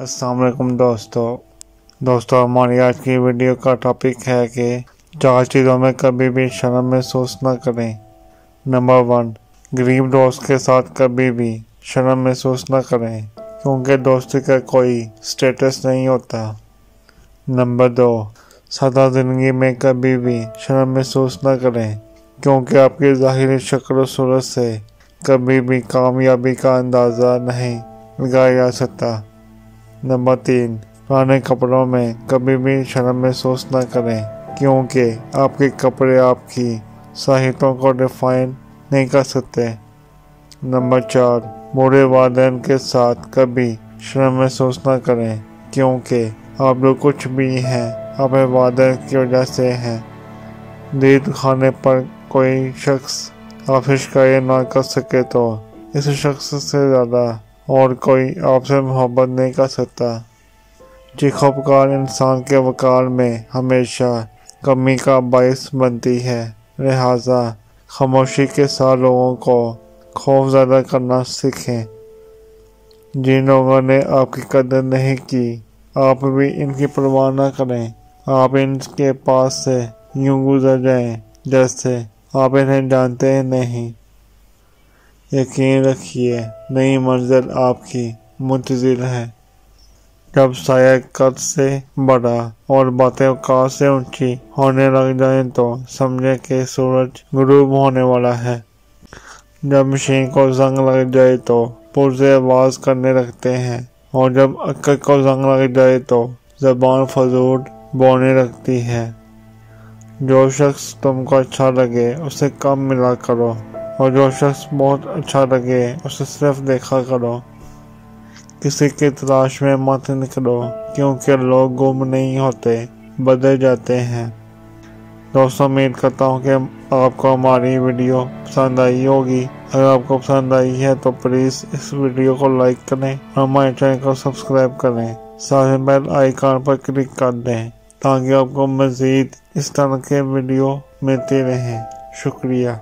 असलम दोस्तों। दोस्तों, हमारी आज की वीडियो का टॉपिक है कि चार चीज़ों में कभी भी शर्म महसूस न करें। नंबर वन गरीब दोस्त के साथ कभी भी शर्म महसूस न करें, क्योंकि दोस्ती का कोई स्टेटस नहीं होता। नंबर दो, सादा ज़िंदगी में कभी भी शर्म महसूस न करें, क्योंकि आपकी ज़ाहिरी शक्ल सूरत से कभी भी कामयाबी का अंदाज़ा नहीं लगाया जा सकता। नंबर तीन, पुराने कपड़ों में कभी भी शर्म महसूस न करें, क्योंकि आपके कपड़े आपकी साहित्यों को डिफाइन नहीं कर सकते। नंबर चार, बुरे वादन के साथ कभी शर्म महसूस न करें, क्योंकि आप लोग कुछ भी हैं, अपने वादन की वजह से हैं। दीद खाने पर कोई शख्स आप शिकायत ना कर सके तो इस शख्स से ज़्यादा और कोई आपसे मोहब्बत नहीं कर सकता। चिखोपकार इंसान के वकार में हमेशा कमी का बायस बनती है। लिहाजा खामोशी के साथ लोगों को खौफ ज़्यादा करना सीखें। जिन लोगों ने आपकी कदर नहीं की, आप भी इनकी परवाह न करें। आप इनके पास से यूँ गुजर जाएँ, जैसे आप इन्हें जानते नहीं। यकीन रखिए, नई मंजिल आपकी मुंतजिर है। जब साया कद से बड़ा और बातें औकात से ऊँची होने लग जाए तो समझे कि सूरज गुरूब होने वाला है। जब मशीन को जंग लग जाए तो पुरजे आवाज़ करने लगते हैं और जब अक्कर को जंग लग जाए तो जबान फजूल बोने लगती है। जो शख्स तुमको अच्छा लगे, उसे कम मिला करो। और जो शख्स बहुत अच्छा लगे, उसे सिर्फ़ देखा करो। किसी की तलाश में मत निकलो, क्योंकि लोग गुम नहीं होते, बदल जाते हैं। दोस्तों, उम्मीद करता हूँ कि आपको हमारी वीडियो पसंद आई होगी। अगर आपको पसंद आई है तो प्लीज़ इस वीडियो को लाइक करें और हमारे चैनल को सब्सक्राइब करें। साथ ही बेल आइकन पर क्लिक कर दें, ताकि आपको मज़ीद इस तरह के वीडियो मिलती रहें। शुक्रिया।